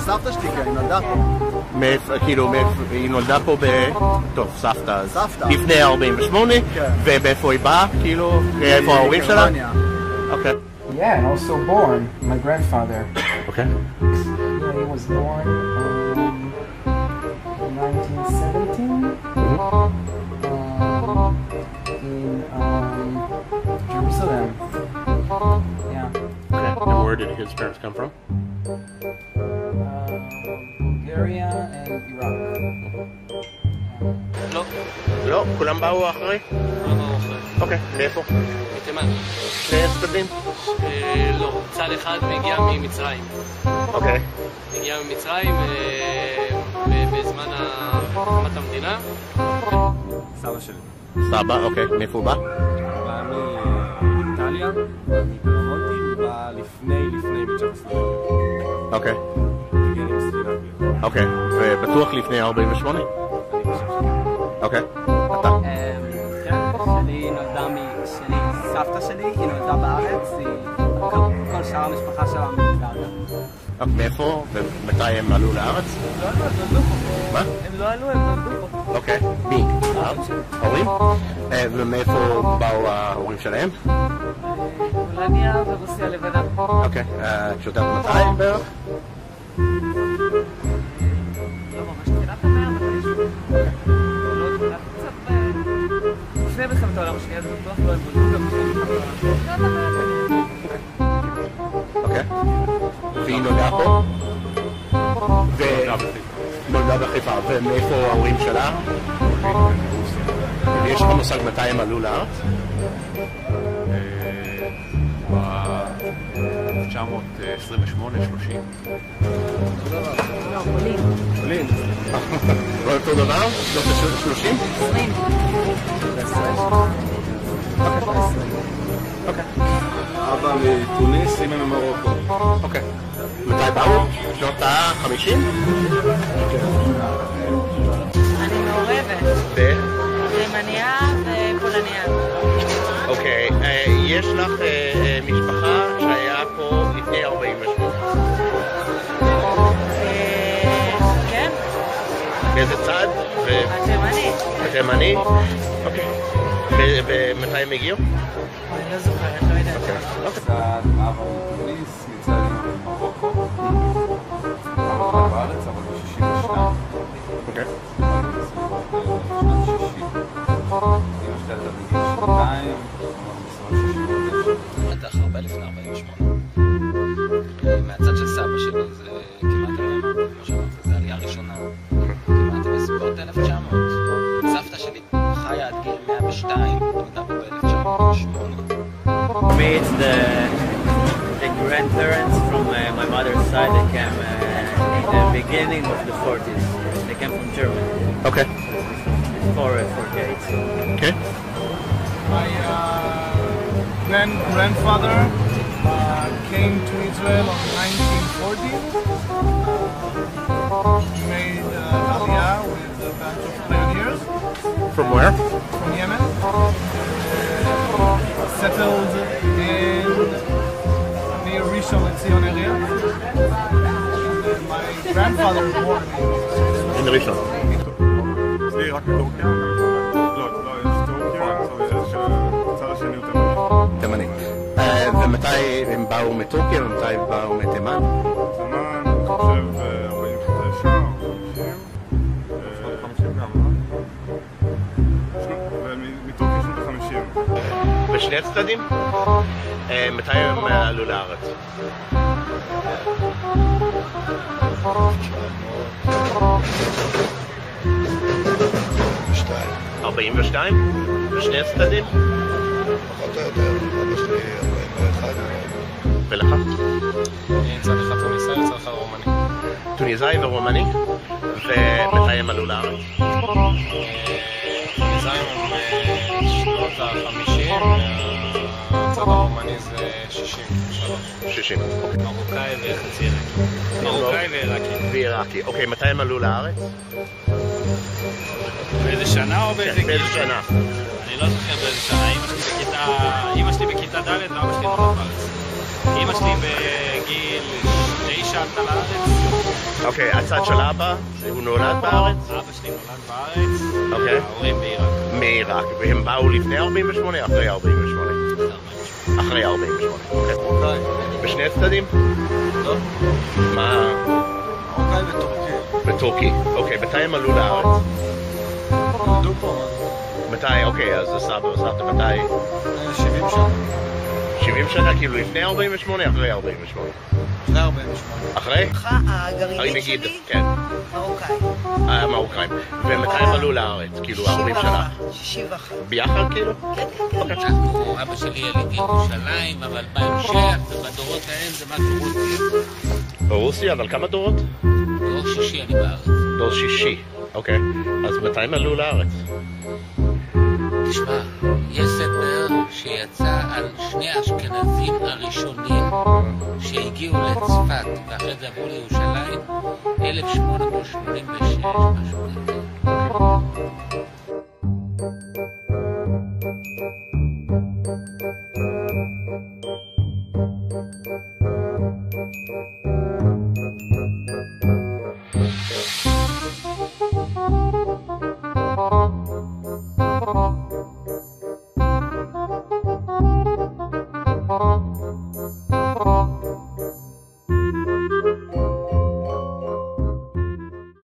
סבתא שלי, כי היא נולדה פה. מאיפה, כאילו, מאיפה, היא נולדה פה ב... טוב, סבתא. אז סבתא. לפני 48? כן. ומאיפה היא באה? כאילו, איפה ההורים שלה? מגרמניה. אוקיי. Yeah, and also born, my grandfather. אוקיי. Yeah, he was born um, in 1917 um, in um, Jerusalem. Yeah, Okay. And where did his parents come from? Bulgaria and Iraq. לא, לא, כולם באו אחרי? לא באו אחרי. אוקיי. מאיפה? מתימן. שני צדדים? אה, לא, צד אחד מגיע ממצרים. אוקיי. הגיע ממצרים אה, בזמן הקמת המדינה. סבא שלי. סבא, אוקיי. מאיפה הוא בא? הוא בא מאיטליה, מפירמונטי, הוא בא לפני, לפני מצ'כוסלובקיה. אוקיי. אוקיי. ובטוח לפני 48? אני חושב שכן. אוקיי. אתה. כן, שלי נולדה מ... שלי, סבתא שלי, היא נולדה בארץ, היא... כל- שאר המשפחה שלה מבולגריה. אוקיי, מאיפה? ומתי הם עלו לארץ? לא עלו, הם נולדו פה. מה? הם לא עלו, הם נולדו פה. אוקיי. מי? ההורים? אה, ומאיפה באו ההורים שלהם? פולניה ורוסיה לבנה. אוקיי. אה, את יודעת מתי בערך? אוקיי. והיא נולדה פה? נולדה בחיפה. ומאיפה ההורים שלה? יש לך מושג מתי הם עלו לארץ? ב-1928-30. עולים. עולים. לא אותו דבר? לא, 30? 20. אוקיי. אבא מתוניס, אימא ממרוקו. אוקיי. מתי באו? שנות ה-50? אני מעורבת. ו? גרמניה ופולניה. אוקיי. אה, יש לך אה, אה, משפחה שהיה פה לפני 48? כן. באיזה צד? התימני. התימני? אוקיי. ומתי הם הגיעו? אני לא זוכרת, לא יודעת. מצד אבא מתוניס, מצד the, the grandparents from uh, my mother's side. They came uh, in the beginning of the 40s. They came from Germany. Okay. For uh, 48. Okay. My uh, grand grandfather uh, came to Israel in 1940. He made uh, Aliyah with a bunch of pioneers. From where? From Yemen. Uh, settled Rishon LeZion area. Uh, my grandfather was born in ראשון. אצלי רק בטורקיה? לא, לא, יש טורקיה, השני הוא תימני. אה, ומתי הם באו מטורקיה ומתי הם באו מתימן? תימן, אני חושב, ה-50. בשני הצדדים? אה, מתי הם אה, עלו לארץ? ארבעים ושתיים? בשני הצדדים? פחות או יותר, אבא שלי 41. ולך? צד אחד תוניסאי וצד אחד רומני. טוניסאי ורומני? ומתי הם עלו לארץ? תוניסאים הם אה, שנות ה-50, 60. אוקיי. מרוקאי וחצי עיראקי. מרוקאי ועיראקי. ועיראקי. אוקיי, מתי הם עלו לארץ? באיזה שנה או באיזה כן, באיזה שנה? אני לא זוכר באיזה שנה. אמא שלי בכיתה... ד' ואבא שלי נולד בארץ. אמא שלי בגיל תשע עלתה לארץ, אוקיי, הצד של אבא, הוא נולד בארץ? אבא שלי נולד בארץ, אוקיי. ההורים בעיראק. מעיראק, והם באו לפני 48? אחרי 48? אחרי 48, אוקיי. בשני הצדדים? לא? מה? מרוקאי וטורקי. בטורקי. אוקיי, מתי הם עלו לארץ? נולדו פה, מתי, אוקיי, אז הסבא וסבתא, מתי? אה, 70 שנה. 70 שנה, כאילו לפני 48, אחרי 48? לפני 48. אחרי? הגרעינית שלי, כן, מרוקאי. המרוקאים. ומתי הם עלו לארץ? כאילו, 40 שנה? 61. ביחד, כאילו? כן, כן, כן. אנחנו, אבא שלי יליד ירושלים, אבל בהמשך, ובדורות ההם זה משהו רוסי. ברוסיה, אבל כמה דורות? דור שישי אני בארץ. דור שישי, אוקיי. אז מתי הם עלו לארץ? תשמע, יש ספר שיצא על שני האשכנזים הראשונים שהגיעו לצפת ואחרי זה עברו לירושלים, 1886, משהו כזה.